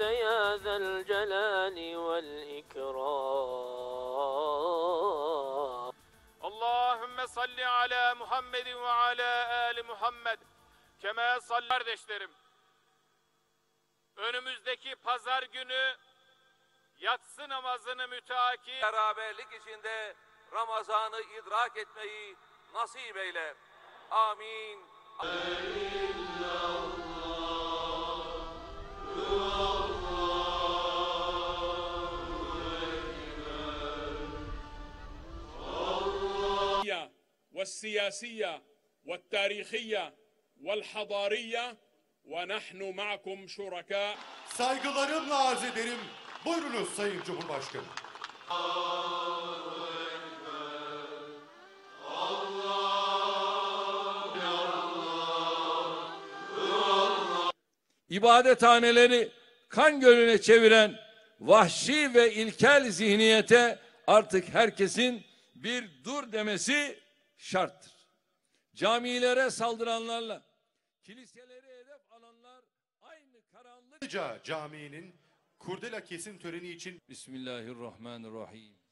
يا ذا الجلال والإكرام Allahümme salli ala Muhammedin ve ala ali Muhammed. Kema salli kardeşlerim. Önümüzdeki pazar günü yatsı namazını müteaki beraberlik içinde Ramazan'ı idrak etmeyi nasip eyle. Amin. والسياسية والتاريخية والحضارية ونحن معكم شركاء Saygılarımla arz ederim. Buyurunuz Sayın Cumhurbaşkanı. ibadethaneleri kan gölüne çeviren vahşi ve ilkel zihniyete artık herkesin bir dur demesi şarttır. Camilere saldıranlarla kiliseleri hedef alanlar aynı karanlık caminin kurdela kesim töreni için Bismillahirrahmanirrahim.